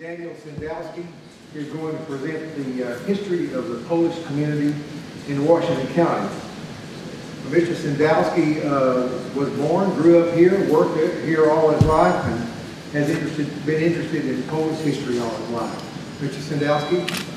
Daniel Cendalski is going to present the uh, history of the Polish community in Washington County. Mr. Cendalski uh, was born, grew up here, worked here all his life, and has interested, been interested in Polish history all his life. Mr. Cendalski?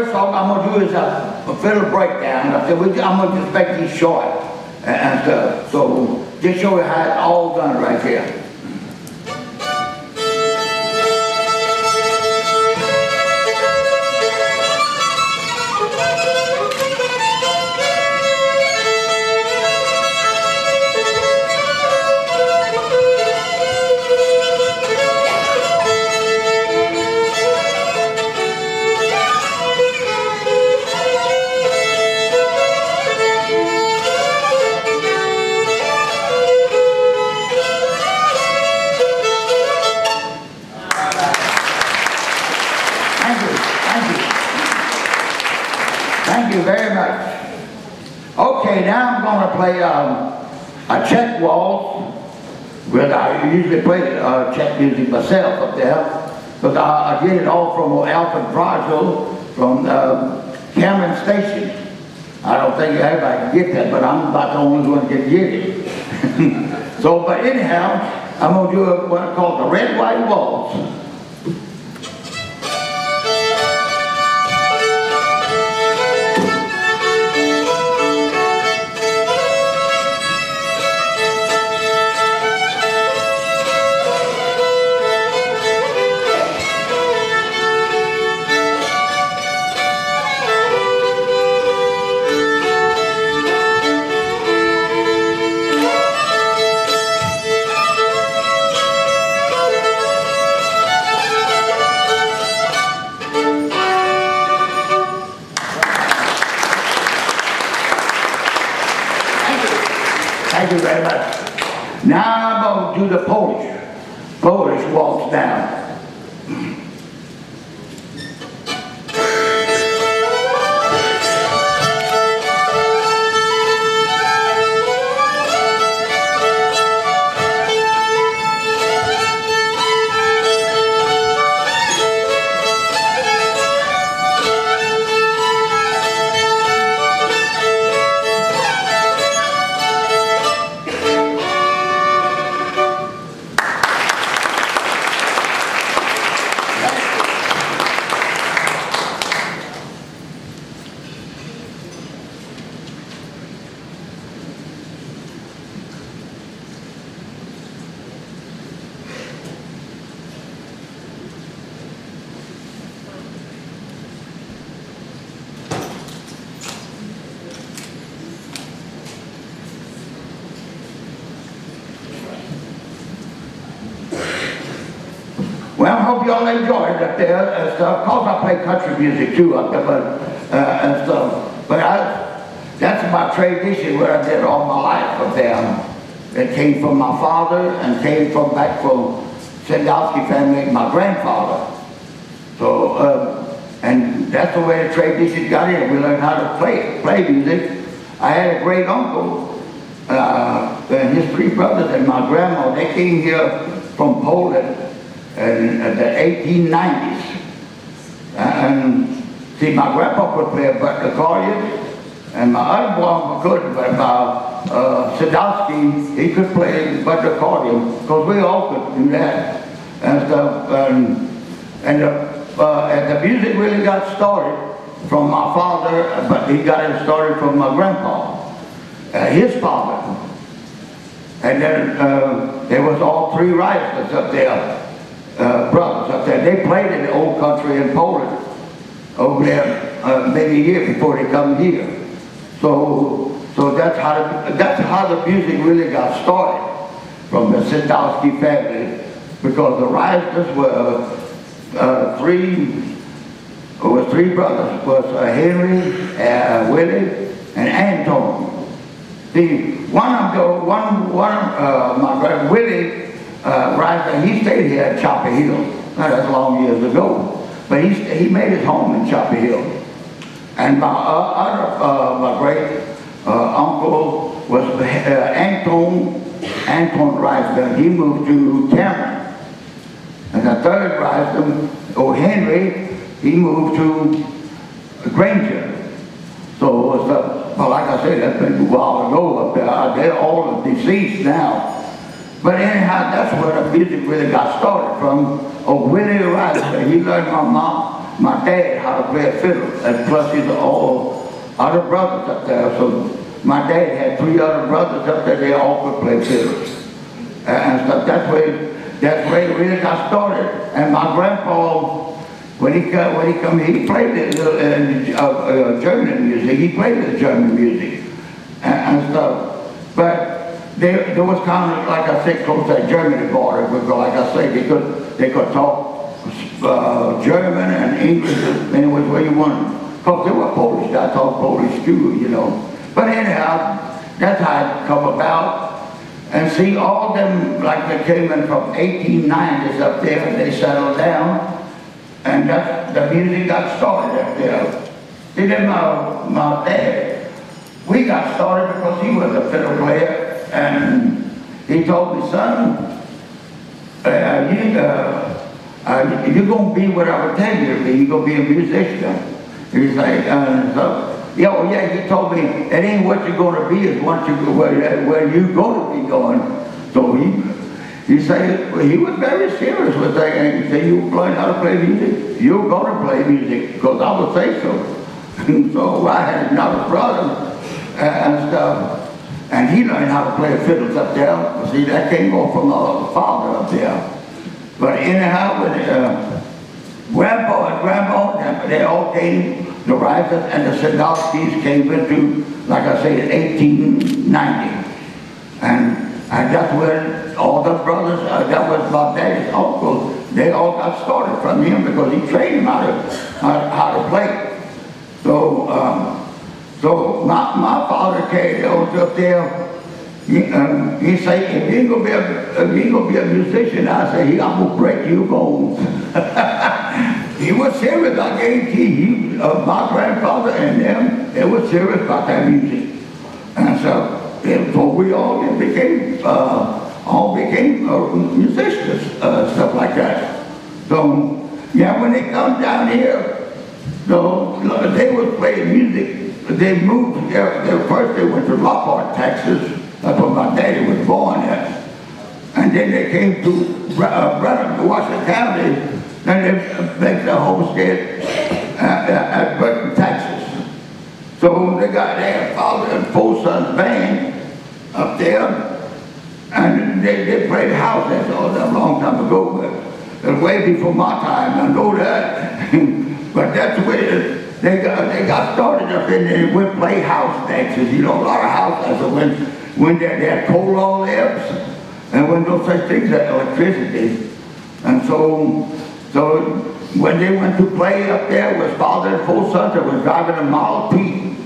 First song I'm gonna do is uh, a, a fiddle breakdown. I said, I'm gonna just make these short and, and stuff. So just show you how it's all done right here. Thank you very much. Okay, now I'm gonna play um, a Czech waltz. Well, I usually play uh, Czech music myself up there, but I, I get it all from Alfred Brazel from uh, Cameron Station. I don't think everybody can get that, but I'm about the only one that get it. so, but anyhow, I'm gonna do a, what I call the Red White Waltz. Hope you all enjoyed up there and stuff. Of course, I play country music too up there, but uh, and stuff. But I, that's my tradition where I did all my life up there. It came from my father and came from back from Cendalski family, my grandfather. So, uh, and that's the way the tradition got in. We learned how to play play music. I had a great uncle uh, and his three brothers and my grandma. They came here from Poland in the 1890s. And see, my grandpa could play a accordion, and my other boy couldn't, but my uh, Sadowski, he could play button accordion, because we all could do that and stuff. And, and, the, uh, and the music really got started from my father, but he got it started from my grandpa, uh, his father. And then uh, there was all three Riceless up there, uh, brothers up there. They played in the old country in Poland over there uh, maybe a year before they come here. So, so that's how the, that's how the music really got started from the Cendalski family because the Riceless were uh, three it was three brothers, was uh, Henry, uh, Willie, and Anton. The one of the one one uh, my brother Willie uh, Rice, he stayed here at Chappell Hill. Now that's long years ago, but he he made his home in Chappell Hill. And my uh, other uh, my great uh, uncle was uh, Anton Anton Rice. He moved to Cameron. And the third Rice, oh Henry, he moved to Granger. So it was, well, like I said, that's been a while ago up there. They're all deceased now. But anyhow, that's where the music really got started from. Oh, Willie Rice, he learned my mom, my dad how to play a fiddle. And plus he's all other brothers up there. So my dad had three other brothers up there, they all could play fiddles. And stuff. That's where, that's where it really got started. And my grandpa when he come, when he come, he played the, uh, uh, uh, German music. He played the German music and, and stuff. But there, there was kind of like I said, close to that Germany border. Like I say, because they could talk uh, German and English any which way you wanted. Because they were Polish. I taught Polish too, you know. But anyhow, that's how it come about. And see, all them, like they came in from 1890s up there, and they settled down. And that, the music got started up there. See, then my, my dad, we got started because he was a fiddle player, and he told me, son, uh, you, uh, uh, you're going to be what I would tell you to be. You're going to be a musician. He's like, uh, so, yeah, well, yeah, he told me, it ain't what you're going to be, it's what you, where, where you're going to be going. So he, he said, he was very serious with that, and he said, you learn how to play music, you're going to play music, because I would say so. so I had another brother and stuff, and he learned how to play the fiddles up there. See, that came off from our father up there. But anyhow, when uh, Grandpa and Grandma, they all came, the Rivers and the Cendalskis came into, like I say, 1890. And and that's when all the brothers, uh, that was my daddy's uncle, they all got started from him because he trained them how to, how, how to play. So, um, so my, my father carried on up there. He, um, he said, if you gonna be a, gonna be a musician, I said, he, I'm gonna break your bones. he was serious, I guarantee you. Uh, my grandfather and them, they were serious about that music. And so, and so we all became, uh, all became uh, musicians, uh, stuff like that. So, yeah, when they come down here, so they was playing music. They moved, there, there, first they went to Lockhart, Texas. That's where my daddy was born at. And then they came to uh, Brenham, Washington County, and they uh, make the homestead uh, uh, at, at Burton, Texas. So they got their father and four sons band up there, and they, they played house that's all that a long time ago, but way before my time, I know that. but that's the way it, they got they got started up in there, went play house dances, you know, a lot of house dances when when they, they had coal all lamps and when no such things as electricity. And so so when they went to play up there with father and four sons that was driving a T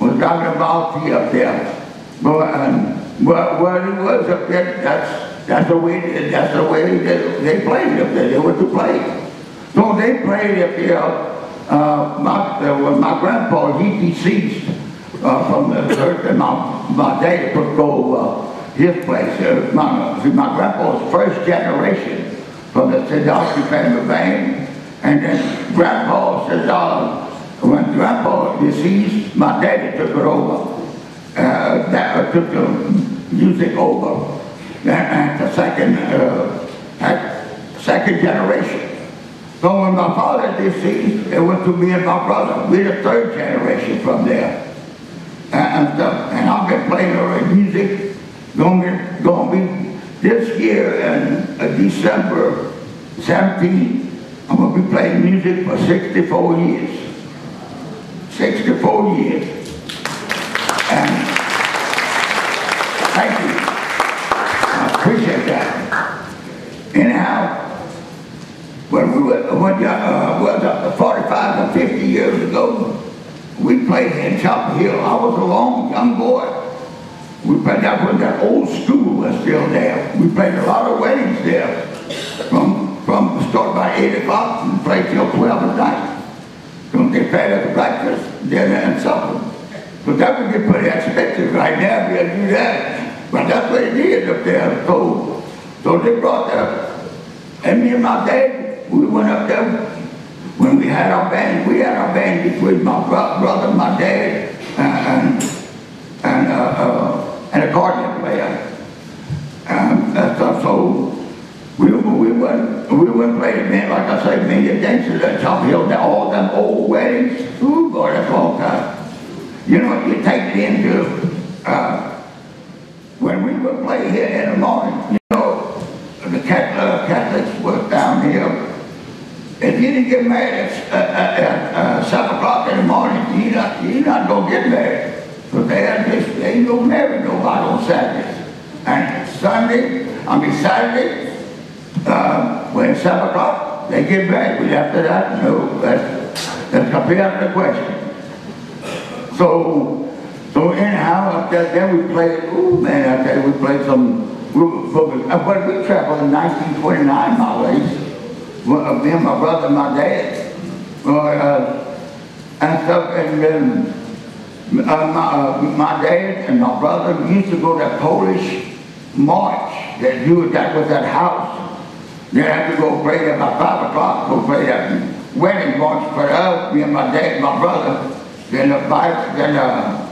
was driving a T up there. But and what, what it was up there, that's that's the way that's the way they, they played up there. They were to play. So they played up there. Uh, my, uh, my grandpa, he deceased uh, from the church, and my, my dad took over uh, his place. Uh, my, see, my grandpa was first generation from the Cendalski family band. And then grandpa said, uh, when grandpa deceased, my daddy took it over uh, that took the music over. And the second, uh, second generation. So when my father deceased, it went to me and my brother. We're the third generation from there. And, and, uh, and I've been playing music Gonna be, gonna be this year in uh, December 17, I'm gonna be playing music for 64 years. 64 years. And thank you. I appreciate that. Anyhow, when we were, when, uh, was up to 45 or 50 years ago, played in Chappell Hill. I was a long young boy. We played that when that old school was still there. We played a lot of weddings there. From, from start by 8 o'clock and played till 12 at night. Don't get fed breakfast, dinner, and supper. But that would get pretty expensive right now if you do that. But that's what it is up there. So, so they brought that. And me and my dad, we went up there when we had our band. We had our band between my bro brother, my dad, and, and, uh, uh, and a accordion player. And stuff. So we, we went, we went playing, man, like I say, me and dancers at Top Hill, all them old weddings. Ooh, boy, that's all time. You know, you take it into, uh, when we would play here in the morning, you know, the Catholic, uh, Catholics were down here. If you didn't get married at, uh, at uh, 7 o'clock in the morning, you're not, you're not going to get married. So they had this, they ain't going to marry nobody on Saturdays. And Sunday, I mean Saturday, uh, when 7 o'clock, they get married. But after that, no, that's, that's completely out of the question. So, so anyhow, up there, then we played, ooh man, tell you, we played some, we, but, but we traveled in 1929 my ways. Uh, me and my brother my dad. Uh, and stuff, and then uh, my, uh, my dad and my brother used to go to that Polish march that you that was that house. They had to go pray at about five o'clock, go pray that wedding march for us, me and my dad and my brother. Then the Bible, then uh,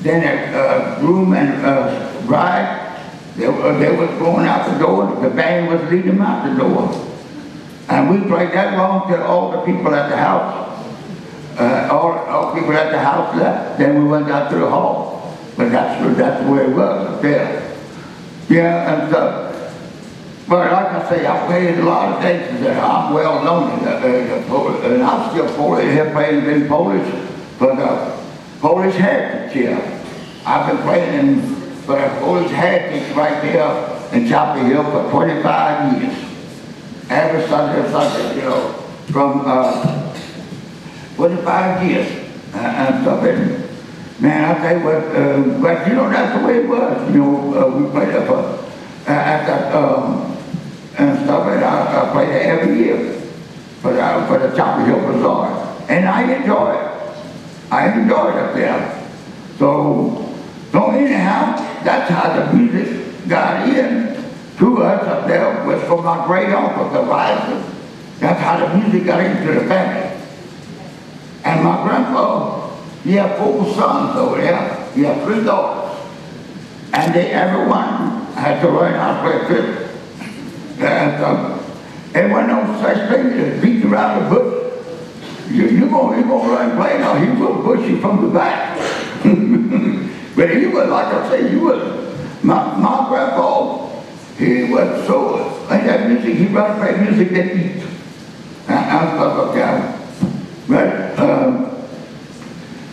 then a uh, groom and uh, bride, they, uh, they was going out the door, the band was leading them out the door. And we played that long till all the people at the house, uh, all, all people at the house left. Then we went out to the hall. But that's, that's where it was, there. Yeah, and so, but like I say, I played a lot of dances there. I'm well known in uh, and I'm still Polish, here playing in Polish for the Polish Heritage here. I've been playing in, for the Polish Heritage right there in Chappell Hill for 25 years every Sunday Sunday, you know, from uh, 45 years uh, and stuff. And man, I tell you what, uh, but you know, that's the way it was. You know, uh, we played up uh, at that, um, and stuff, and I, I played it every year for the, for the Chappell Hill Bazaar. And I enjoy it. I enjoy it up there. So, so anyhow, that's how the music got in to us up there was from my great uncle, the Riser. That's how the music got into the family. And my grandpa, he had four sons over there. He had three daughters. And they, everyone had to learn how to play fiddle. And um, there wasn't no such thing as beating around the bush. You, you're going gonna learn playing now. He will push you from the back. but he was, like I say, he was, my, my grandpa he was so, like that music, he brought back music that eat. I thought, okay. But, um,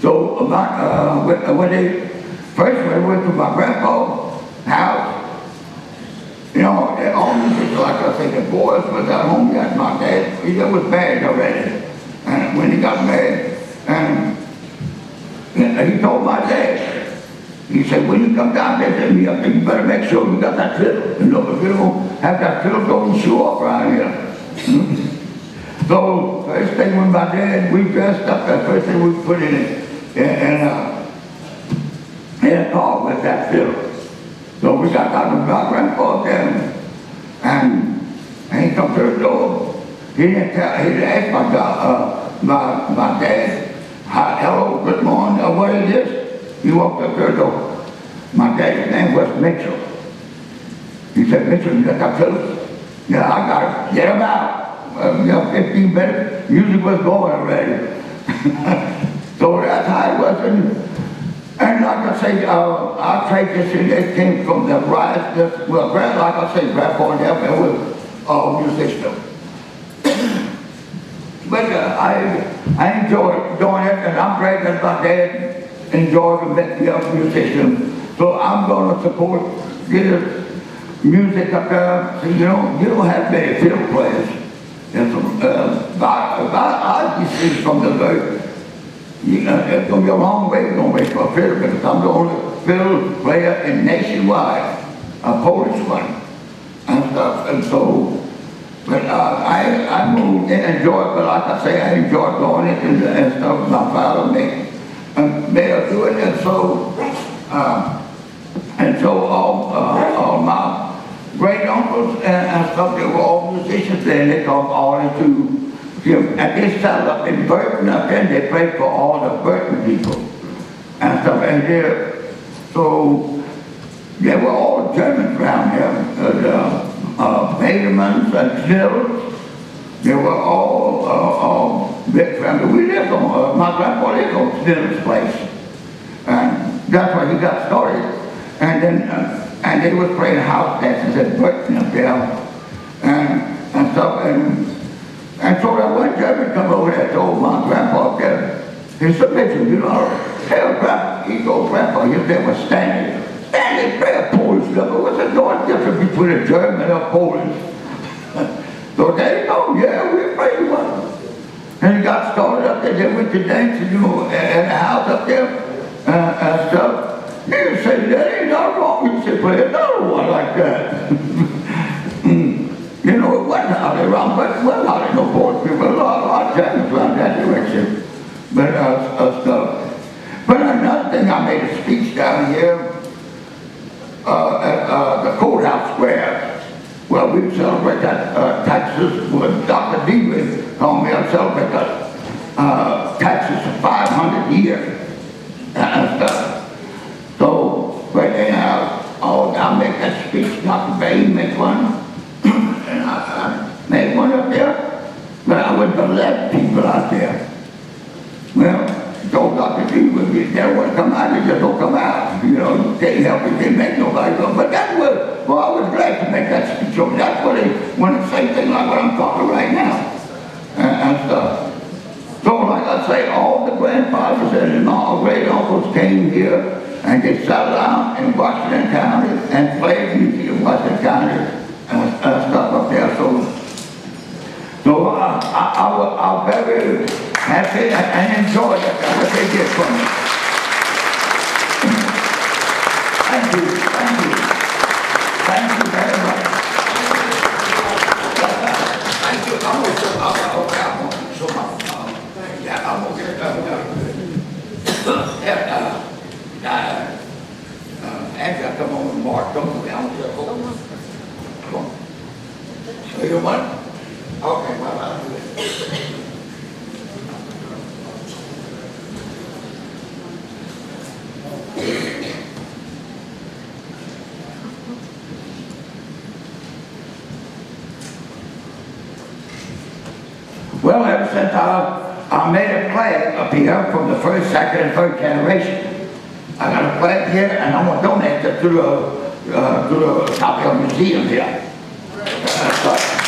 so about, uh, when, uh, when they, first when I went to my grandpa's house, you know, all music, like I say, the boys was at home yet, my dad, he was married already. And when he got married, and he told my dad, he said, when you come down there to me, you better make sure you got that fiddle. You know, if you don't have that fiddle, don't show up around here. so, first thing when my dad, we dressed up, the first thing we put in it, in, uh, in a car with that fiddle. So we got down to my grandpa there, and, and he come to the door. He didn't tell, he didn't ask my, uh, my, my dad, hello, good morning, uh, what is this? He walked up to the door. My dad's name was Mitchell. He said, Mitchell, you got Phillips? Yeah, I got it. Get him out. Well, you know, 15 minutes, music was going already. so that's how it was. And And like I say, uh, our tradition, it came from the rise, well, grand, like I say, grandpa and them, they were, uh, musicians. But uh, I, I enjoy doing it, and I'm glad that my dad enjoyed and met me up musician. So I'm gonna support, get his music up there. So you don't, you don't have many fiddle players. And so, uh, I, I, just see from the very, you know, it's gonna be a long way to make for a fiddle, because I'm the only fiddle player in nationwide, a Polish one, and stuff, and so, but, uh, I, I moved and enjoyed, but like I say, I enjoyed going it and, stuff, my father made, and made us do it, so, um, and so all, uh, all my great uncles and, and stuff, they were all musicians, and they come all into, you know, and they started up in Burton up there, they played for all the Burton people and stuff, and they, so, they were all Germans around here, uh, uh, uh, Badermans and Snills, they were all, uh, all big family. We lived on, uh, my grandpa lived on Snill's place. And that's where he got started. And then, uh, and they was playing house dances at Burton up there. And, and stuff, and, and so that one German come over there told my grandpa up there, he said, listen, you know, hell, grandpa, he goes, grandpa, you there was standing. Standing there, Polish number. What's the no difference between a German and a Polish? so there you go, yeah, we played one. And he got started up there, they went to dancing, you know, at the house up there, uh, and stuff. He said, that ain't nothing wrong. He said, play another one like that. you know, it wasn't how they run, but it wasn't how they no Polish people. A lot, a of Germans run that direction. But, uh, uh, stuff. But another thing, I made a speech down here, uh, at, uh, the courthouse square. Well, we celebrate that, uh, Texas, with Dr. Dewey told me I celebrate that, uh, Texas five hundred years and stuff. So, but anyhow, oh, I'll make that speech, Dr. Bay make one, and I, I made one up there, but I wouldn't let people out there. Well, told Dr. D would be there when come out, they just don't come out. You know, you can't help it, can't make nobody go. But that what, well, I was glad to make that speech. So that's what they want to say things like what I'm talking right now. And, and stuff. So like I say, all the grandfathers and all great uncles came here and they sat down in Washington County and played music in Washington County and, and stuff up there. So so uh, I, I, was, I was very happy and, enjoyed it, what they did for me. Thank you, thank you. Thank you very much. Thank you. I'm gonna show, I'm, okay, I'm gonna show my, uh, yeah, I'm gonna get it done. uh, Yeah, uh, uh, uh, Andrew, come on, Mark, don't go down here. Come on. So you want? Okay, well, I'll do it. Well, ever I, I made a flag up here from the first, second, and third generation, I got a flag here, and I'm gonna donate it to the, uh, to the Topfield Museum here. That's right.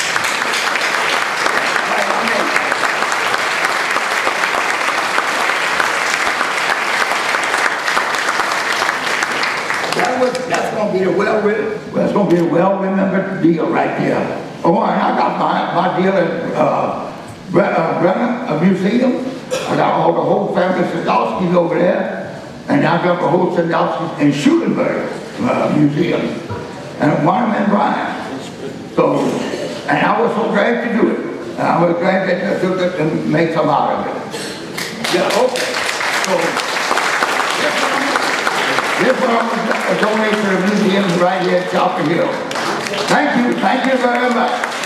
Be the well, that's gonna be a well-remembered deal right there. Oh, and I got my, my deal at, uh, Brenham, a museum. I got all the whole family Cendalski's over there. And I got the whole Cendalski's in Schulenburg, uh, museum. And one of in Bryan. So, and I was so glad to do it. And I was glad that I took it and made some out of it. Yeah, okay. So, this one was a donation to the museum right here at Chappell Hill. Thank you, thank you very much.